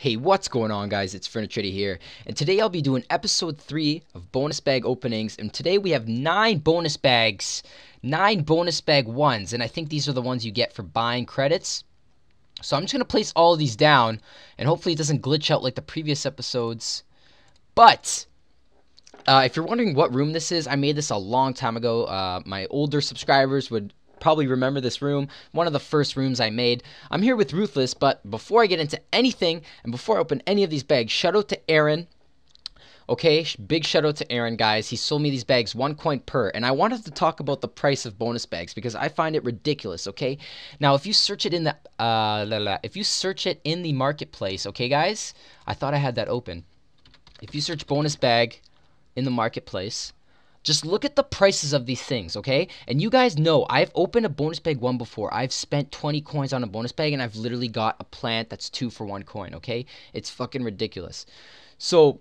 Hey, what's going on guys? It's Furnitrader here, and today I'll be doing episode 3 of bonus bag openings, and today we have 9 bonus bags, 9 bonus bag ones, and I think these are the ones you get for buying credits. So I'm just going to place all these down, and hopefully it doesn't glitch out like the previous episodes. But, uh, if you're wondering what room this is, I made this a long time ago. Uh, my older subscribers would probably remember this room, one of the first rooms I made. I'm here with Ruthless, but before I get into anything and before I open any of these bags, shout out to Aaron. Okay, big shout out to Aaron, guys. He sold me these bags one coin per, and I wanted to talk about the price of bonus bags because I find it ridiculous. Okay, now if you search it in the uh, la, la, if you search it in the marketplace, okay, guys, I thought I had that open. If you search bonus bag in the marketplace, just look at the prices of these things, okay? And you guys know I've opened a bonus bag one before. I've spent 20 coins on a bonus bag and I've literally got a plant that's two for one coin, okay? It's fucking ridiculous. So,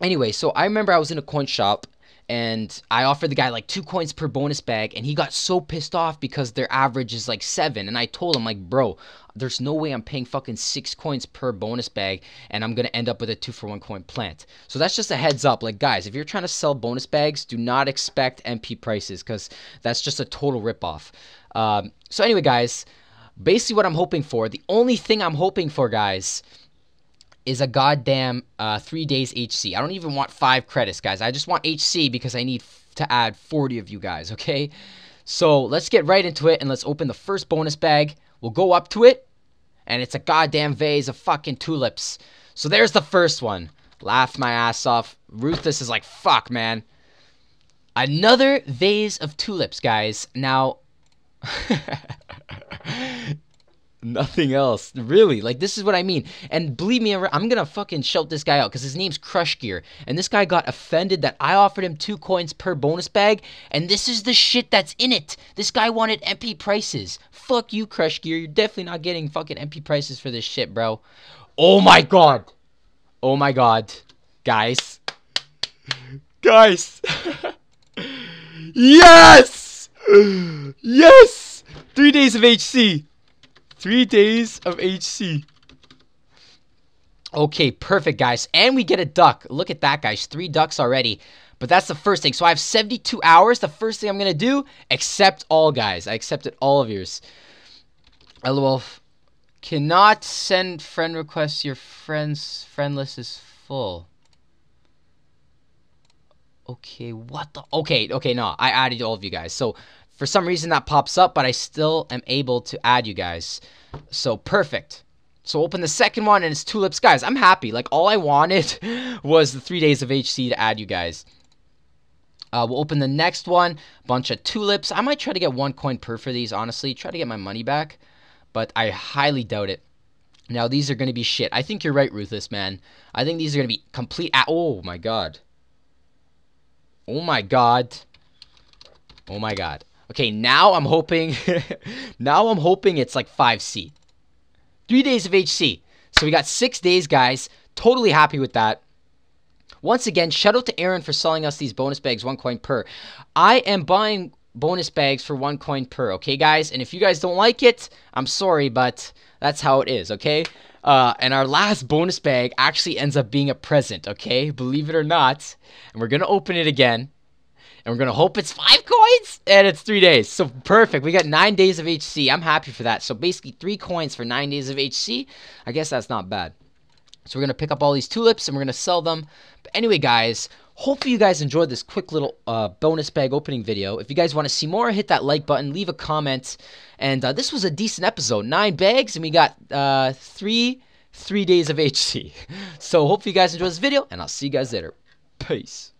anyway, so I remember I was in a coin shop and I offered the guy like two coins per bonus bag, and he got so pissed off because their average is like seven. And I told him, like, bro, there's no way I'm paying fucking six coins per bonus bag, and I'm gonna end up with a two for one coin plant. So that's just a heads up, like, guys, if you're trying to sell bonus bags, do not expect MP prices because that's just a total ripoff. Um, so anyway, guys, basically what I'm hoping for, the only thing I'm hoping for, guys is a goddamn uh, three days HC. I don't even want five credits, guys. I just want HC because I need to add 40 of you guys, okay? So let's get right into it and let's open the first bonus bag. We'll go up to it, and it's a goddamn vase of fucking tulips. So there's the first one. Laugh my ass off. Ruthless is like, fuck, man. Another vase of tulips, guys. Now, nothing else. Really like this is what i mean. And believe me i'm gonna fucking shout this guy out because his name's crush gear. And this guy got offended that i offered him two coins per bonus bag and this is the shit that's in it. This guy wanted mp prices. Fuck you crush gear. You're definitely not getting fucking mp prices for this shit bro. Oh my god. Oh my god. Guys. Guys. Yes! Yes! Three days of hc Three days of HC. Okay, perfect, guys. And we get a duck. Look at that, guys. Three ducks already. But that's the first thing. So I have 72 hours. The first thing I'm going to do, accept all, guys. I accepted all of yours. LOL. Cannot send friend requests. Your friend's friend list is full. Okay, what the? Okay, okay, no. I added all of you guys. So for some reason that pops up, but I still am able to add you guys. So perfect. So open the second one and it's tulips. Guys, I'm happy. Like all I wanted was the three days of HC to add you guys. Uh, we'll open the next one. Bunch of tulips. I might try to get one coin per for these, honestly. Try to get my money back. But I highly doubt it. Now, these are going to be shit. I think you're right, Ruthless, man. I think these are going to be complete... oh, my God. Oh, my God. Oh, my God. Okay, now I'm hoping, now I'm hoping it's like 5C. Three days of HC. So we got six days, guys. Totally happy with that. Once again, shout out to Aaron for selling us these bonus bags, one coin per. I am buying bonus bags for one coin per, okay, guys? And if you guys don't like it, I'm sorry, but that's how it is, okay? Uh, and our last bonus bag actually ends up being a present, okay? Believe it or not. And we're going to open it again and we're gonna hope it's five coins? And it's three days. So perfect. We got nine days of hc i'm happy for that. So basically three coins for nine days of hc i guess that's not bad. So we're gonna pick up all these tulips and we're gonna sell them. But anyway guys hopefully you guys enjoyed this quick little uh, bonus bag opening video. If you guys want to see more hit that like button leave a comment. And uh, this was a decent episode. Nine bags and we got uh, three three days of hc so hopefully you guys enjoyed this video and i'll see you guys later. Peace